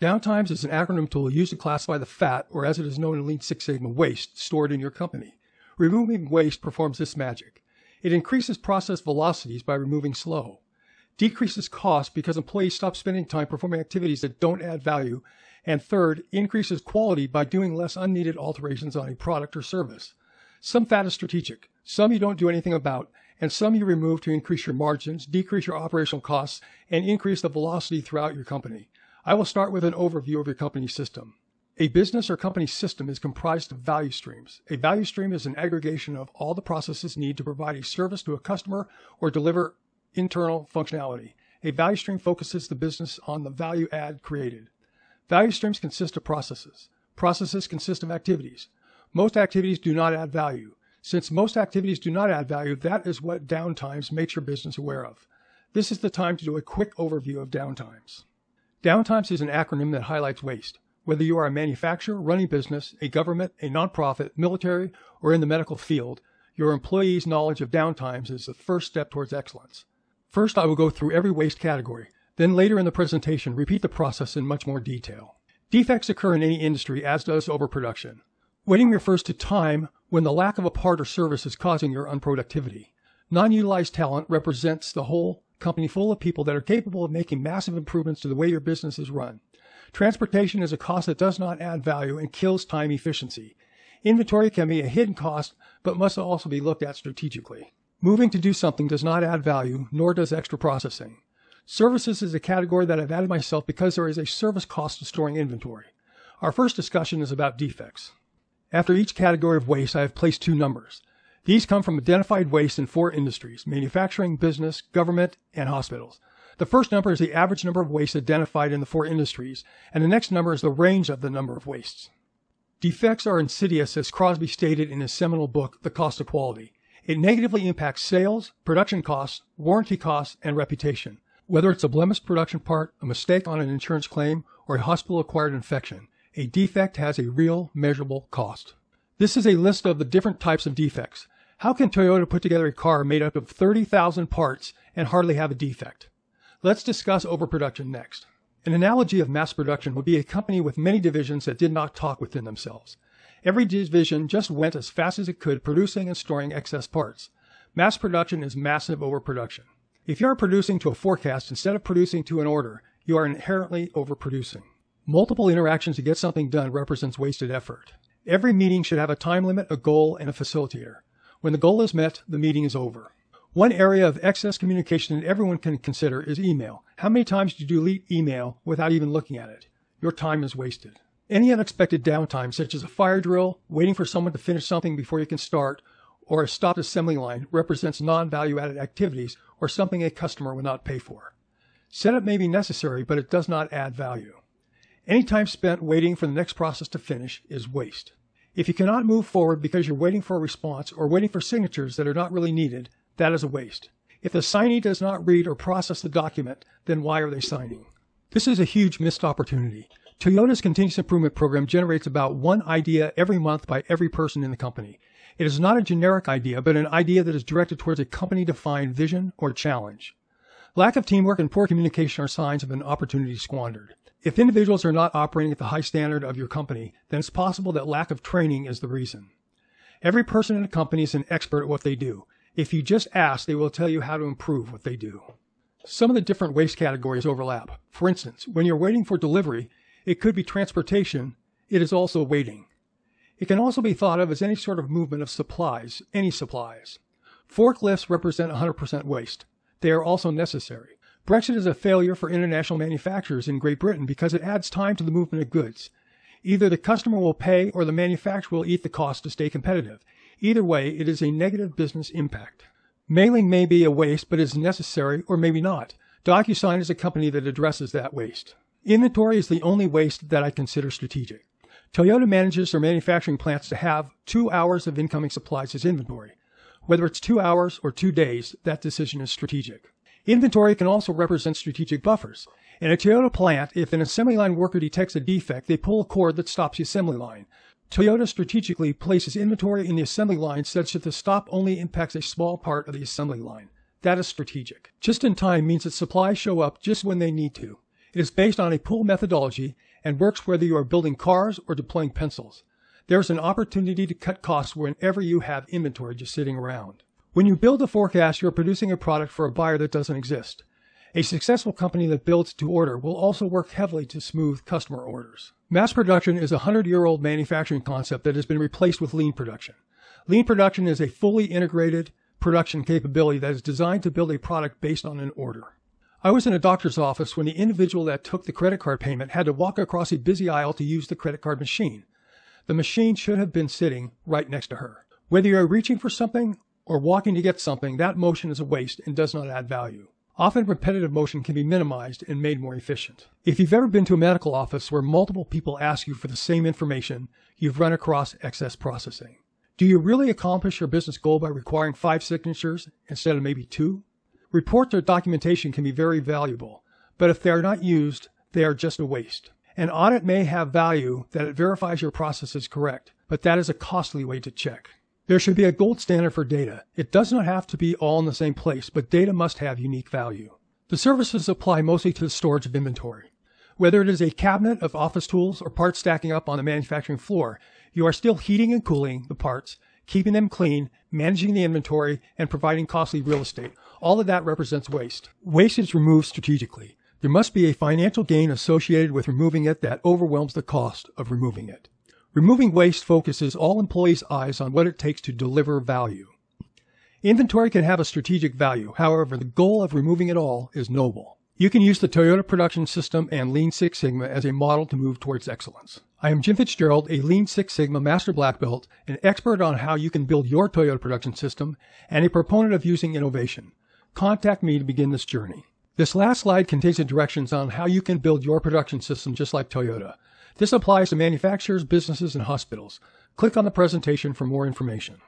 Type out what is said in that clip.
Downtimes is an acronym tool used to classify the fat, or as it is known in Lean Six Sigma, waste stored in your company. Removing waste performs this magic. It increases process velocities by removing slow, decreases cost because employees stop spending time performing activities that don't add value, and third, increases quality by doing less unneeded alterations on a product or service. Some fat is strategic, some you don't do anything about, and some you remove to increase your margins, decrease your operational costs, and increase the velocity throughout your company. I will start with an overview of your company system. A business or company system is comprised of value streams. A value stream is an aggregation of all the processes needed to provide a service to a customer or deliver internal functionality. A value stream focuses the business on the value add created. Value streams consist of processes. Processes consist of activities. Most activities do not add value. Since most activities do not add value, that is what downtimes makes your business aware of. This is the time to do a quick overview of downtimes. Downtimes is an acronym that highlights waste. Whether you are a manufacturer, running business, a government, a nonprofit, military, or in the medical field, your employees' knowledge of downtimes is the first step towards excellence. First, I will go through every waste category. Then later in the presentation, repeat the process in much more detail. Defects occur in any industry, as does overproduction. Waiting refers to time when the lack of a part or service is causing your unproductivity. Non-utilized talent represents the whole company full of people that are capable of making massive improvements to the way your business is run. Transportation is a cost that does not add value and kills time efficiency. Inventory can be a hidden cost, but must also be looked at strategically. Moving to do something does not add value, nor does extra processing. Services is a category that I've added myself because there is a service cost to storing inventory. Our first discussion is about defects. After each category of waste, I have placed two numbers. These come from identified waste in four industries manufacturing, business, government, and hospitals. The first number is the average number of wastes identified in the four industries, and the next number is the range of the number of wastes. Defects are insidious, as Crosby stated in his seminal book, The Cost of Quality. It negatively impacts sales, production costs, warranty costs, and reputation. Whether it's a blemished production part, a mistake on an insurance claim, or a hospital acquired infection, a defect has a real measurable cost. This is a list of the different types of defects. How can Toyota put together a car made up of 30,000 parts and hardly have a defect? Let's discuss overproduction next. An analogy of mass production would be a company with many divisions that did not talk within themselves. Every division just went as fast as it could, producing and storing excess parts. Mass production is massive overproduction. If you are producing to a forecast instead of producing to an order, you are inherently overproducing. Multiple interactions to get something done represents wasted effort. Every meeting should have a time limit, a goal, and a facilitator. When the goal is met, the meeting is over. One area of excess communication that everyone can consider is email. How many times do you delete email without even looking at it? Your time is wasted. Any unexpected downtime, such as a fire drill, waiting for someone to finish something before you can start, or a stopped assembly line, represents non value added activities or something a customer will not pay for. Setup may be necessary, but it does not add value. Any time spent waiting for the next process to finish is waste. If you cannot move forward because you're waiting for a response or waiting for signatures that are not really needed, that is a waste. If the signee does not read or process the document, then why are they signing? This is a huge missed opportunity. Toyota's continuous improvement program generates about one idea every month by every person in the company. It is not a generic idea, but an idea that is directed towards a company defined vision or challenge. Lack of teamwork and poor communication are signs of an opportunity squandered. If individuals are not operating at the high standard of your company, then it's possible that lack of training is the reason. Every person in a company is an expert at what they do. If you just ask, they will tell you how to improve what they do. Some of the different waste categories overlap. For instance, when you're waiting for delivery, it could be transportation, it is also waiting. It can also be thought of as any sort of movement of supplies, any supplies. Forklifts represent 100% waste. They are also necessary. Brexit is a failure for international manufacturers in Great Britain because it adds time to the movement of goods. Either the customer will pay or the manufacturer will eat the cost to stay competitive. Either way, it is a negative business impact. Mailing may be a waste, but is necessary or maybe not. DocuSign is a company that addresses that waste. Inventory is the only waste that I consider strategic. Toyota manages their manufacturing plants to have two hours of incoming supplies as inventory. Whether it's two hours or two days, that decision is strategic. Inventory can also represent strategic buffers. In a Toyota plant, if an assembly line worker detects a defect, they pull a cord that stops the assembly line. Toyota strategically places inventory in the assembly line such that the stop only impacts a small part of the assembly line. That is strategic. Just in time means that supplies show up just when they need to. It is based on a pull methodology and works whether you are building cars or deploying pencils. There's an opportunity to cut costs whenever you have inventory just sitting around. When you build a forecast, you're producing a product for a buyer that doesn't exist. A successful company that builds to order will also work heavily to smooth customer orders. Mass production is a 100 year old manufacturing concept that has been replaced with lean production. Lean production is a fully integrated production capability that is designed to build a product based on an order. I was in a doctor's office when the individual that took the credit card payment had to walk across a busy aisle to use the credit card machine. The machine should have been sitting right next to her. Whether you're reaching for something or walking to get something, that motion is a waste and does not add value. Often repetitive motion can be minimized and made more efficient. If you've ever been to a medical office where multiple people ask you for the same information, you've run across excess processing. Do you really accomplish your business goal by requiring five signatures instead of maybe two? Reports or documentation can be very valuable, but if they are not used, they are just a waste. An audit may have value that it verifies your process is correct, but that is a costly way to check. There should be a gold standard for data. It does not have to be all in the same place, but data must have unique value. The services apply mostly to the storage of inventory. Whether it is a cabinet of office tools or parts stacking up on the manufacturing floor, you are still heating and cooling the parts, keeping them clean, managing the inventory, and providing costly real estate. All of that represents waste. Waste is removed strategically. There must be a financial gain associated with removing it that overwhelms the cost of removing it. Removing waste focuses all employees' eyes on what it takes to deliver value. Inventory can have a strategic value. However, the goal of removing it all is noble. You can use the Toyota Production System and Lean Six Sigma as a model to move towards excellence. I am Jim Fitzgerald, a Lean Six Sigma Master Black Belt, an expert on how you can build your Toyota production system, and a proponent of using innovation. Contact me to begin this journey. This last slide contains the directions on how you can build your production system just like Toyota. This applies to manufacturers, businesses, and hospitals. Click on the presentation for more information.